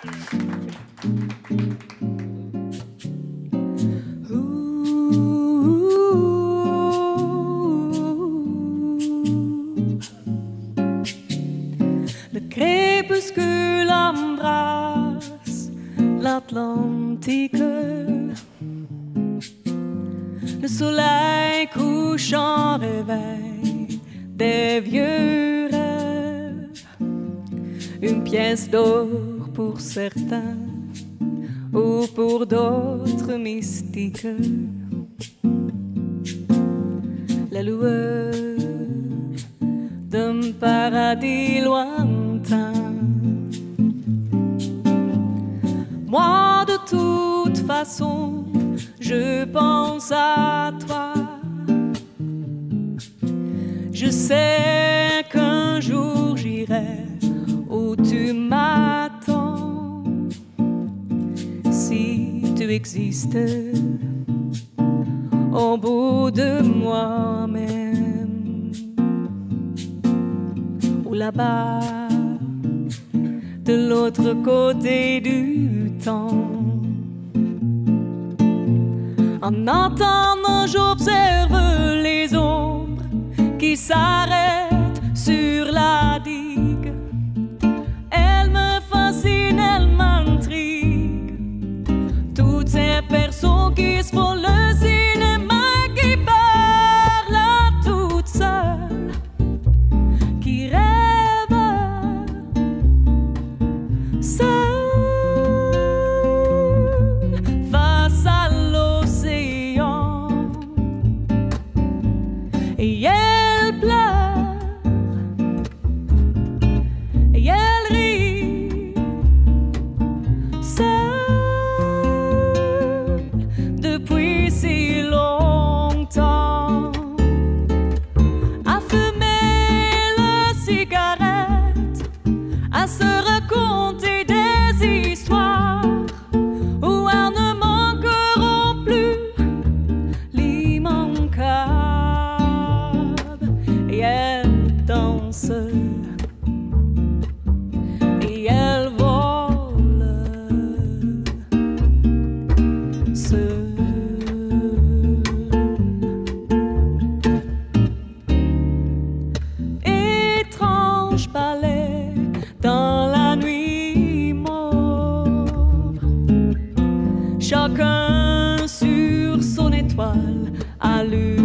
Le crépuscule embrasse l'Atlantique. Le soleil couchant réveille des vieux rêves. Une pièce d'or pour certains ou pour d'autres mystiques. La lueur d'un paradis lointain. Moi, de toute façon, je pense à toi. Je sais qu'un jour j'irai Au bout de moi-même ou là-bas de l'autre côté du temps. En attendant, j'observe les ombres qui s'arrêtent blood. Étrange ballet dans la nuit mauve. Chacun sur son étoile allume